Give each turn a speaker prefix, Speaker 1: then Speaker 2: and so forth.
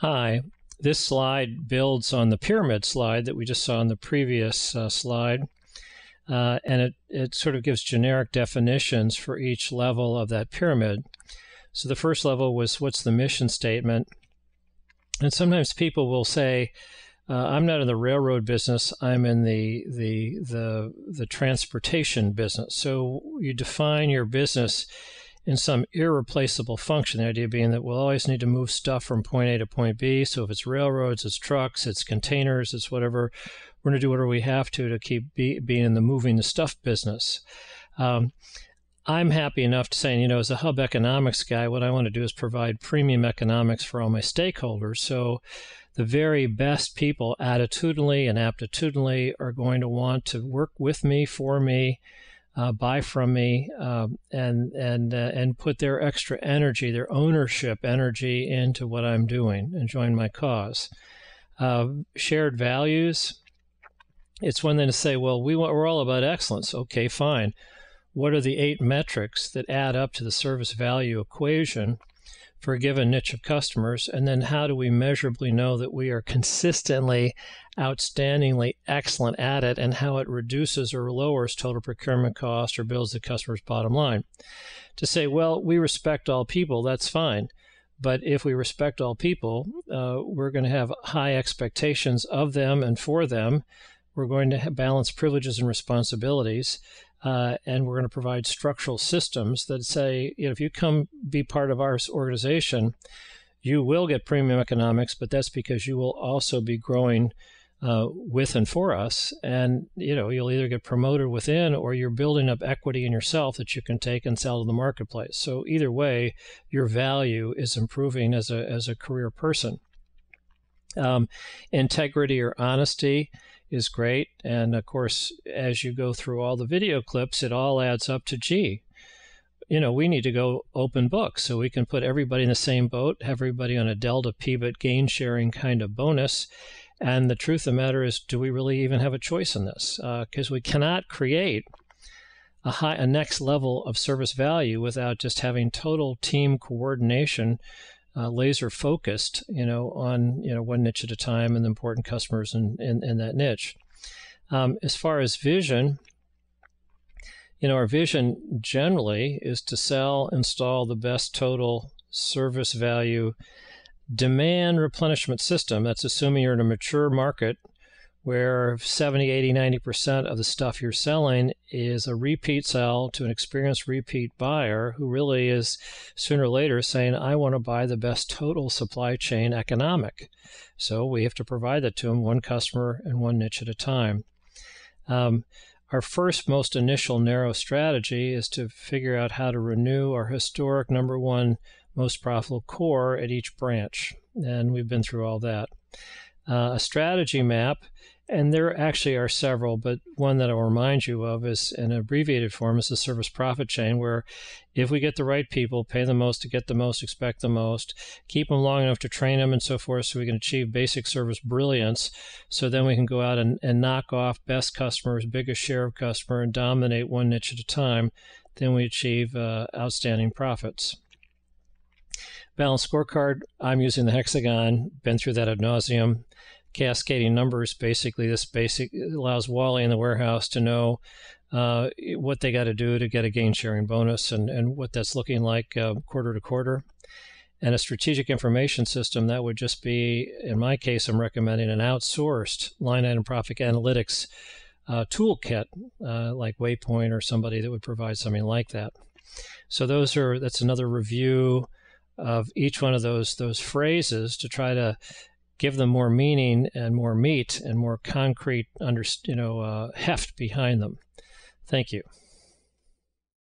Speaker 1: Hi. This slide builds on the pyramid slide that we just saw in the previous uh, slide. Uh, and it, it sort of gives generic definitions for each level of that pyramid. So the first level was what's the mission statement? And sometimes people will say, uh, I'm not in the railroad business. I'm in the, the the the transportation business. So you define your business in some irreplaceable function. The idea being that we'll always need to move stuff from point A to point B. So if it's railroads, it's trucks, it's containers, it's whatever, we're going to do whatever we have to to keep be, being in the moving the stuff business. Um, I'm happy enough to say, you know, as a hub economics guy, what I want to do is provide premium economics for all my stakeholders. So the very best people attitudinally and aptitudinally are going to want to work with me, for me, uh, buy from me um, and and uh, and put their extra energy, their ownership energy into what I'm doing and join my cause. Uh, shared values. It's one thing to say, well, we want, we're all about excellence. Okay, fine. What are the eight metrics that add up to the service value equation? For a given niche of customers? And then how do we measurably know that we are consistently, outstandingly excellent at it and how it reduces or lowers total procurement cost or builds the customer's bottom line? To say, well, we respect all people, that's fine. But if we respect all people, uh, we're going to have high expectations of them and for them. We're going to have balance privileges and responsibilities. Uh, and we're going to provide structural systems that say, you know, if you come be part of our organization, you will get premium economics, but that's because you will also be growing uh, with and for us. And you know, you'll either get promoted within, or you're building up equity in yourself that you can take and sell to the marketplace. So either way, your value is improving as a as a career person. Um, integrity or honesty is great. And of course, as you go through all the video clips, it all adds up to G. You know, we need to go open book so we can put everybody in the same boat, everybody on a delta PBIT gain sharing kind of bonus. And the truth of the matter is, do we really even have a choice in this? Because uh, we cannot create a high, a next level of service value without just having total team coordination uh, laser focused, you know, on you know one niche at a time and the important customers in, in, in that niche. Um, as far as vision, you know, our vision generally is to sell, install the best total service value demand replenishment system. That's assuming you're in a mature market where 70, 80, 90% of the stuff you're selling is a repeat sell to an experienced repeat buyer who really is sooner or later saying, I want to buy the best total supply chain economic. So we have to provide that to them one customer and one niche at a time. Um, our first, most initial narrow strategy is to figure out how to renew our historic number one most profitable core at each branch. And we've been through all that. Uh, a strategy map and there actually are several, but one that I'll remind you of is an abbreviated form is the service profit chain, where if we get the right people, pay the most to get the most, expect the most, keep them long enough to train them and so forth so we can achieve basic service brilliance. So then we can go out and, and knock off best customers, biggest share of customer, and dominate one niche at a time. Then we achieve uh, outstanding profits. Balance scorecard, I'm using the hexagon, been through that ad nauseum cascading numbers. Basically, this basic allows Wally in the warehouse to know uh, what they got to do to get a gain sharing bonus and, and what that's looking like uh, quarter to quarter. And a strategic information system that would just be, in my case, I'm recommending an outsourced line item profit analytics uh, toolkit uh, like Waypoint or somebody that would provide something like that. So those are that's another review of each one of those those phrases to try to give them more meaning and more meat and more concrete, under, you know, uh, heft behind them. Thank you.